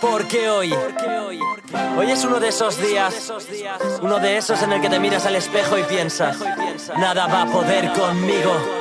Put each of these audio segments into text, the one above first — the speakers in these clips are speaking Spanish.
Porque hoy, hoy es uno de esos días, uno de esos en el que te miras al espejo y piensas, nada va a poder conmigo.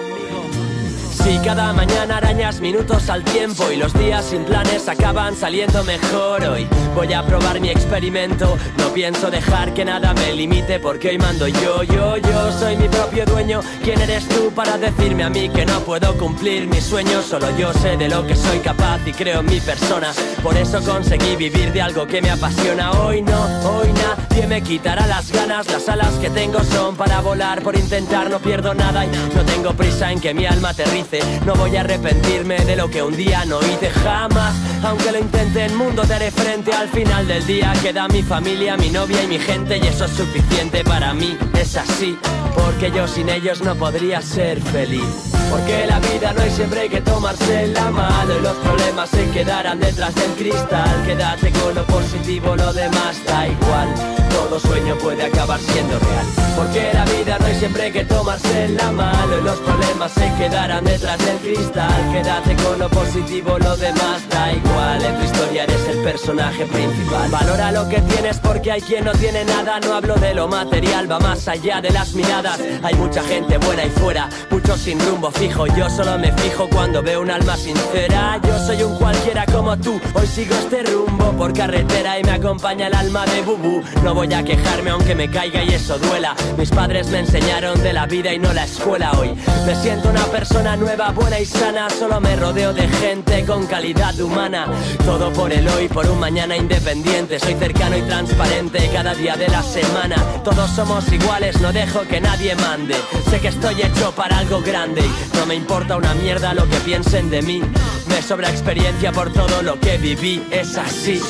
Si cada mañana arañas minutos al tiempo y los días sin planes acaban saliendo mejor hoy, voy a probar mi experimento. No pienso dejar que nada me limite porque hoy mando yo, yo, yo soy mi propio dueño. ¿Quién eres tú para decirme a mí que no puedo cumplir mis sueños? Solo yo sé de lo que soy capaz y creo en mi persona. Por eso conseguí vivir de algo que me apasiona. Hoy no, hoy nadie me quitará las ganas. Las alas que tengo son para volar, por intentar no pierdo nada y no tengo prisa en que mi alma aterrice no voy a arrepentirme de lo que un día no hice jamás. Aunque lo intente, en mundo te frente al final del día. Queda mi familia, mi novia y mi gente, y eso es suficiente para mí. Es así, porque yo sin ellos no podría ser feliz. Porque la vida no hay siempre que tomarse la mano y los problemas se quedarán detrás del cristal. Quédate con lo positivo, lo demás da igual. Todo sueño puede acabar siendo real. Porque la vida no hay siempre que tomarse la mano y los problemas se quedarán detrás del cristal. Quédate con lo positivo, lo demás da igual. En tu historia eres el personaje principal. Valora lo que tienes porque hay quien no tiene nada. No hablo de lo material, va más allá de las miradas. Hay mucha gente buena y fuera, muchos sin rumbo fijo. Yo solo me fijo cuando veo un alma sincera. Yo soy un cualquiera como tú. Hoy sigo este rumbo por carretera y me acompaña el alma de Bubu. Voy a quejarme aunque me caiga y eso duela. Mis padres me enseñaron de la vida y no la escuela hoy. Me siento una persona nueva, buena y sana. Solo me rodeo de gente con calidad humana. Todo por el hoy, por un mañana independiente. Soy cercano y transparente cada día de la semana. Todos somos iguales, no dejo que nadie mande. Sé que estoy hecho para algo grande y no me importa una mierda lo que piensen de mí. Me sobra experiencia por todo lo que viví, es así.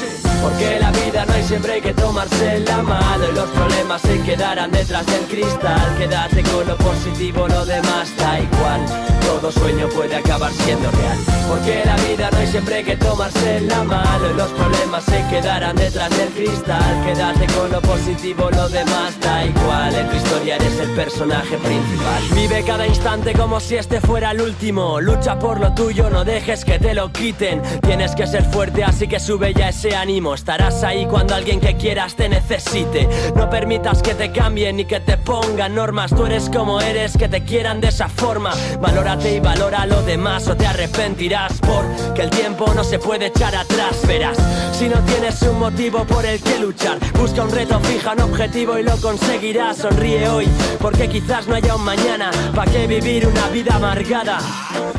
Porque la vida no hay siempre que tomarse la mano y los problemas se quedarán detrás del cristal. Quédate con lo positivo, lo demás da igual. Todo sueño puede acabar siendo real. Porque la vida no hay siempre que tomarse la mano y los problemas se quedarán detrás del cristal. Quédate con lo positivo, lo demás da igual. En tu historia eres el personaje principal. Vive cada instante como si este fuera el último. Lucha por lo tuyo, no dejes que te lo quiten. Tienes que ser fuerte, así que sube ya ese ánimo. Estarás ahí cuando alguien que quieras te necesite. No permitas que te cambien ni que te pongan normas. Tú eres como eres, que te quieran de esa forma. Valórate y valora lo demás o te arrepentirás. Porque el tiempo no se puede echar atrás, verás. Si no tienes un motivo por el que luchar, busca un reto, fija un objetivo y lo conseguirás. Sonríe hoy, porque quizás no haya un mañana. ¿Para qué vivir una vida amargada?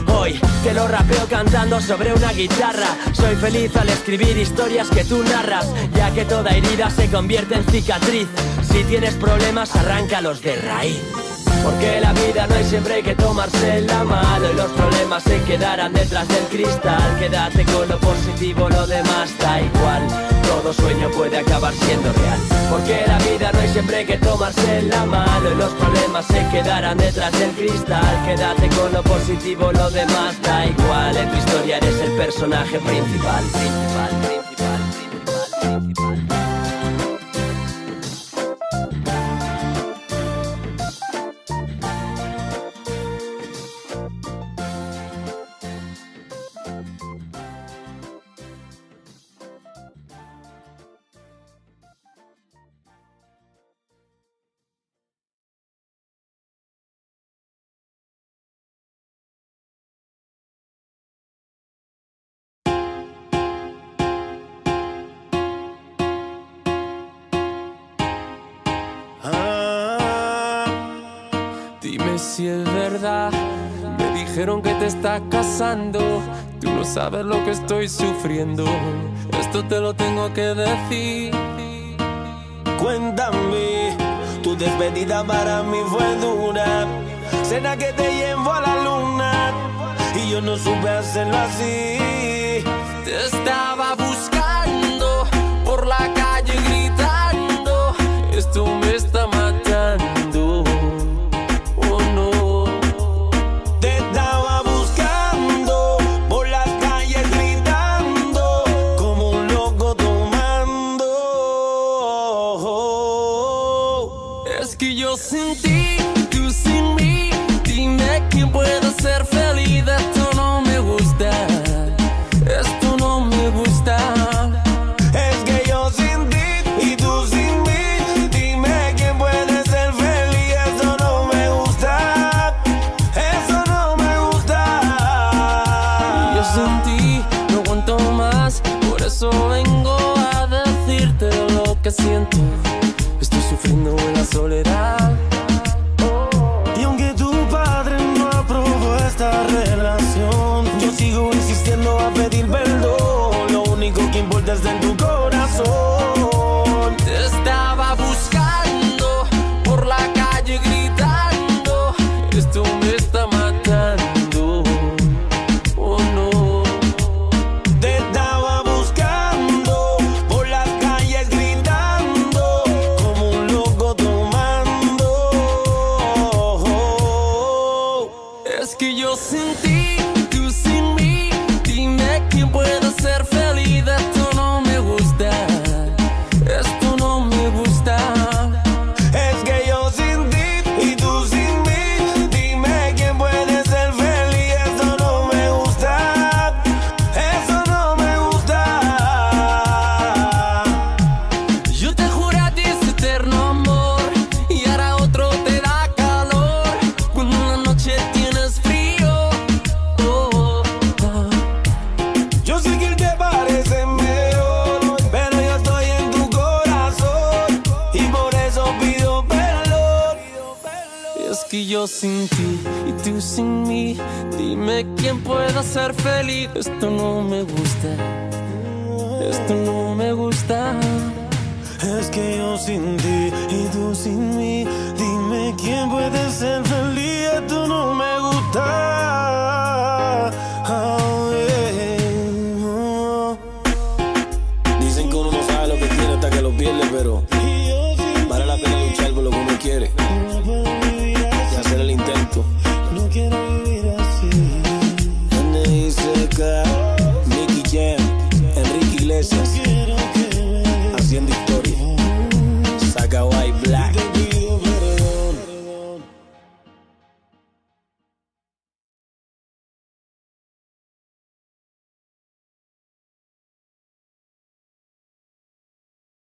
Hoy te lo rapeo cantando sobre una guitarra. Soy feliz al escribir historias que tú narras, que toda herida se convierte en cicatriz. Si tienes problemas, arráncalos de raíz. Porque la vida no hay siempre que tomarse la mano y los problemas se quedarán detrás del cristal. Quédate con lo positivo, lo demás da igual. Todo sueño puede acabar siendo real. Porque la vida no hay siempre que tomarse la mano y los problemas se quedarán detrás del cristal. Quédate con lo positivo, lo demás da igual. En tu historia eres el personaje principal, principal, principal. Si es verdad. Me dijeron que te estás casando. Tú no sabes lo que estoy sufriendo. Esto te lo tengo que decir. Cuéntame, tu despedida para mí fue dura. Cena que te llevo a la luna y yo no supe hacerlo así. Te estaba siento. Que Es que yo sin ti y tú sin mí, dime quién pueda ser feliz. Esto no me gusta, esto no me gusta. Es que yo sin ti y tú sin mí, dime quién puede ser feliz. Esto no me gusta. Oh, yeah. Oh. Dicen que uno no sabe lo que tiene hasta que lo pierde, pero vale la pena luchar por lo que uno quiere